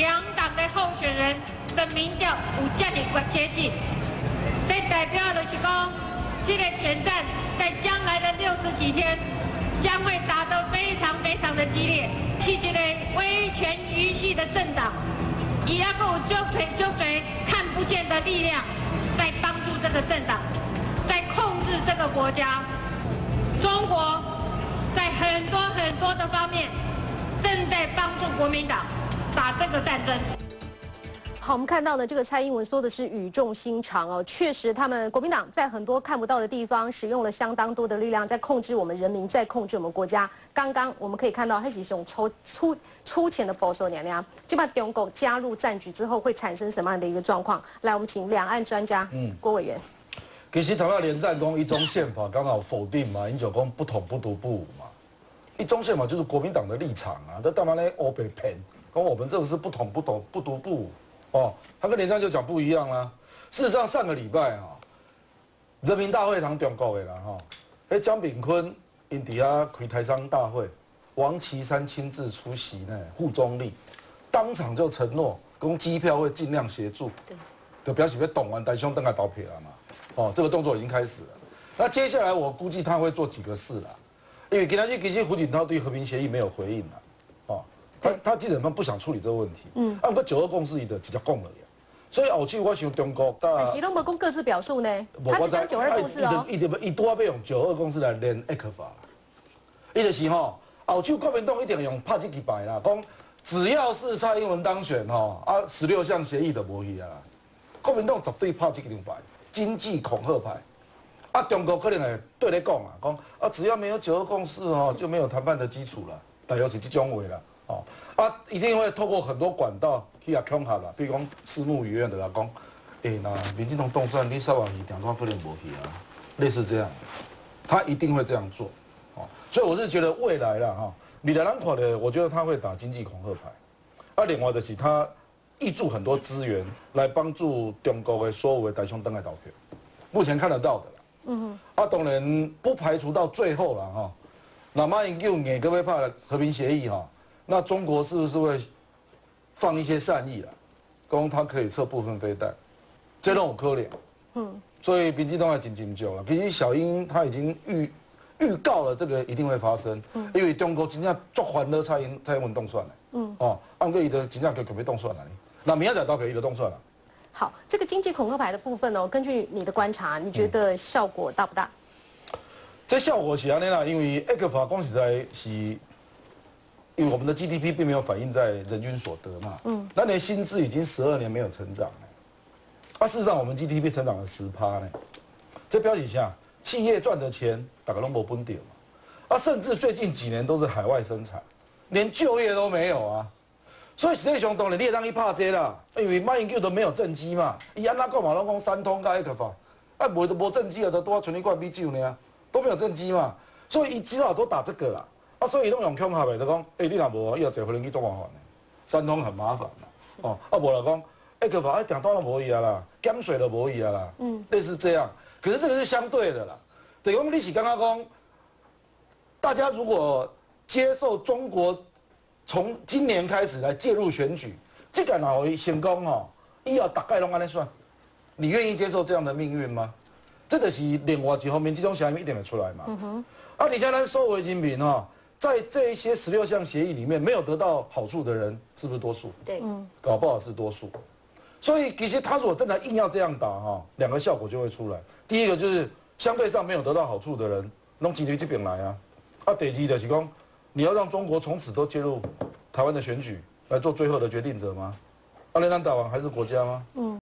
两党的候选人的民调有这么接近，这代表就是讲，这个选战在将来的六十几天将会打得非常非常的激烈，是一个威权余系的政党，也要够就腿就腿看不见的力量，在帮助这个政党，在控制这个国家。中国在很多很多的方面正在帮助国民党打这个战争。好，我们看到呢，这个蔡英文说的是语重心长哦，确实，他们国民党在很多看不到的地方使用了相当多的力量，在控制我们人民，在控制我们国家。刚刚我们可以看到，黑喜熊抽出出钱的保守娘娘，就把中国加入战局之后会产生什么样的一个状况？来，我们请两岸专家，嗯，郭委员。其实谈到连战功一中宪法刚好否定嘛，英九公不统不独不武嘛，一中宪法就是国民党的立场啊，这干嘛呢？欧北偏，跟我们这个是不统不统不独不武。哦，他跟连战就讲不一样啦。事实上，上个礼拜啊，人民大会堂中国的啦哈，哎，江炳坤因底下开台商大会，王岐山亲自出席呢，护中立，当场就承诺，公机票会尽量协助，对，就表示要懂完台兄登来投票了嘛。哦，这个动作已经开始了。那接下来我估计他会做几个事了，因为给他其实胡锦涛对和平协议没有回应了。他他基本上不想处理这个问题。嗯，按个九二共识的直接讲了呀。所以后期我想中国，但是拢无讲各自表述呢。他只讲九二共识哦。伊就伊多要用九二共识来连艾克法。伊就是吼，后期国民党一定用拍这几牌啦，讲只要是蔡英文当选吼，啊十六项协议就无去啊。国民党绝对拍这几张牌，经济恐吓牌。啊，中国可能会对你讲啊，讲啊只要没有九二共识哦，就没有谈判的基础了。大约是这种话啦。哦，啊，一定会透过很多管道去啊恐吓啦，比如讲私募医院的啦，讲，哎，那民进党动算你三万亿，两万不能无去啊，类似这样，他一定会这样做，哦，所以我是觉得未来啦，哈，你的蓝款的，我觉得他会打经济恐吓牌，啊，另外的是他挹注很多资源来帮助中国的所有的大兄登来投票，目前看得到的啦，嗯哼，啊，当然不排除到最后了哈，那马英九硬个要拍和平协议哈。那中国是不是会放一些善意啊？供他可以测部分飞弹，这让我可怜。嗯，所以民进党要紧紧久了。其实小英他已经预预告了这个一定会发生，嗯因为中国真正做欢乐蔡英蔡英文动算了。嗯，哦，按个伊的真正可可别动算了？那明仔载到可以的动算了。好，这个经济恐吓牌的部分哦，根据你的观察，你觉得效果大不大？这效果是安尼啦，因为埃克法讲实在是。因为我们的 GDP 并没有反映在人均所得嘛，嗯，那你的薪资已经十二年没有成长了，啊，事实上我们 GDP 成长了十趴呢，这标题下，企业赚的钱打个龙博崩顶嘛，啊，甚至最近几年都是海外生产，连就业都没有啊，所以实际上当然你也当一怕这啦，因为马英九都没有政绩嘛，伊安那个嘛拢讲三通加一克法，啊，无都无政绩啊，都多存一罐啤酒呢，都没有政绩嘛，所以一至少都打这个啦。啊，所以拢用恐吓的，就讲，哎，你若无，伊要坐飞机去做麻烦的，三通很麻烦啦。哦，啊，无就讲，哎，个法哎，订单都无伊啊啦，减税都无伊啊啦，嗯，类似这样。可是这个是相对的啦，等于我们历史刚刚讲，大家如果接受中国从今年开始来介入选举，这个哪会成功哦？伊要大概拢安尼算，你愿意接受这样的命运吗？这个是另外一方面，这种声音一定会出来嘛。嗯哼。啊，你现在收为精品哈。在这一些十六项协议里面，没有得到好处的人是不是多数？对，嗯，搞不好是多数。所以其实他如果真的硬要这样打哈，两个效果就会出来。第一个就是相对上没有得到好处的人，弄几率这边来啊。啊，第二的是讲，你要让中国从此都介入台湾的选举来做最后的决定者吗？阿联酋打完还是国家吗？嗯。